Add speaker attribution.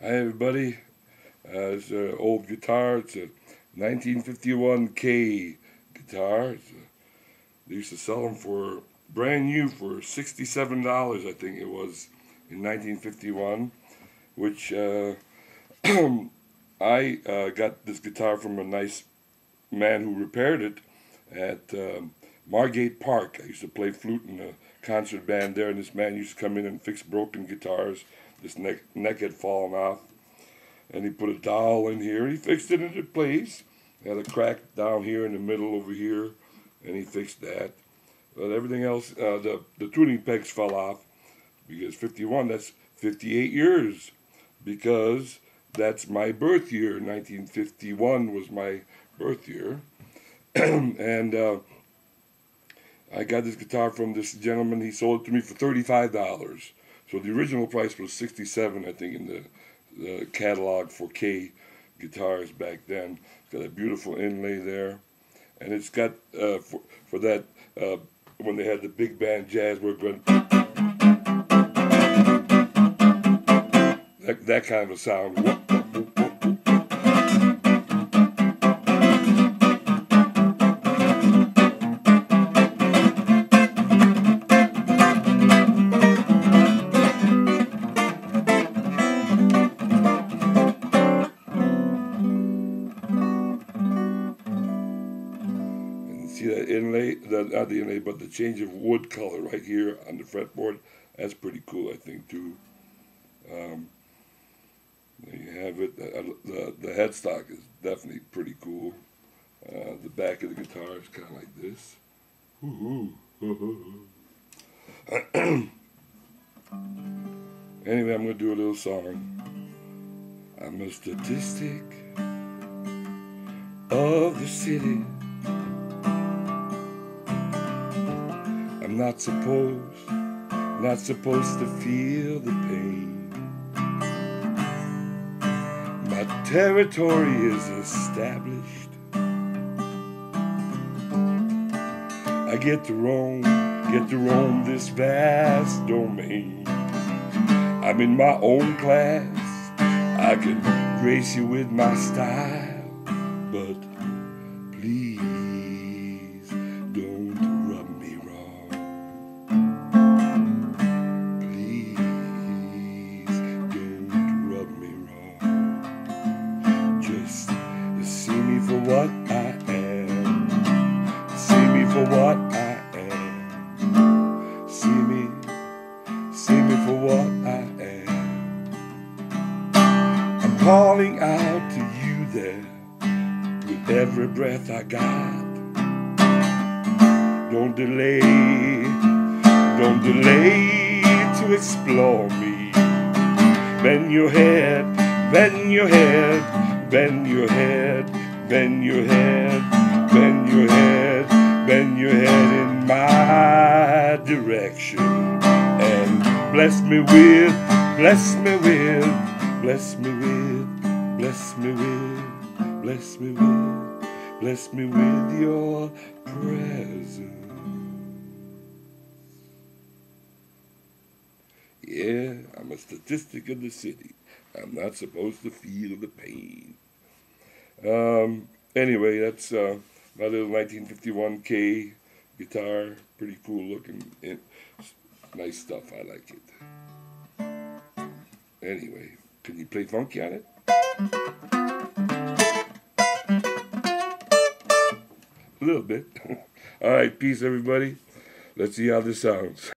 Speaker 1: Hi everybody. Uh, it's an old guitar. It's a 1951 Kay guitar. A, they used to sell them for brand new for $67, I think it was, in 1951. Which uh, I uh, got this guitar from a nice man who repaired it at um, Margate Park. I used to play flute in a concert band there, and this man used to come in and fix broken guitars this neck, neck had fallen off. And he put a dowel in here. And he fixed it into place. Had a crack down here in the middle over here. And he fixed that. But everything else, uh, the, the tuning pegs fell off. Because 51, that's 58 years. Because that's my birth year. 1951 was my birth year. and uh, I got this guitar from this gentleman. He sold it to me for $35. So the original price was 67 I think, in the, the catalog for Kay guitars back then. It's got a beautiful inlay there. And it's got, uh, for, for that, uh, when they had the big band jazz work going, that, that kind of a sound. See that inlay, not the inlay, but the change of wood color right here on the fretboard. That's pretty cool, I think, too. Um, there you have it. The, the, the headstock is definitely pretty cool. Uh, the back of the guitar is kind of like this. anyway, I'm going to do a little song. I'm a statistic of the city. Not supposed, not supposed to feel the pain. My territory is established. I get to roam, get to roam this vast domain. I'm in my own class. I can grace you with my style, but what I am. See me for what I am. See me, see me for what I am. I'm calling out to you there with every breath I got. Don't delay, don't delay to explore me. Bend your head, bend your head, bend your head Bend your head, bend your head, bend your head in my direction. And bless me with, bless me with, bless me with, bless me with, bless me with, bless me with your presence. Yeah, I'm a statistic of the city. I'm not supposed to feel the pain. Um, anyway, that's uh, my little 1951 Kay guitar. Pretty cool looking. It, nice stuff. I like it. Anyway, can you play funky on it? A little bit. All right, peace, everybody. Let's see how this sounds.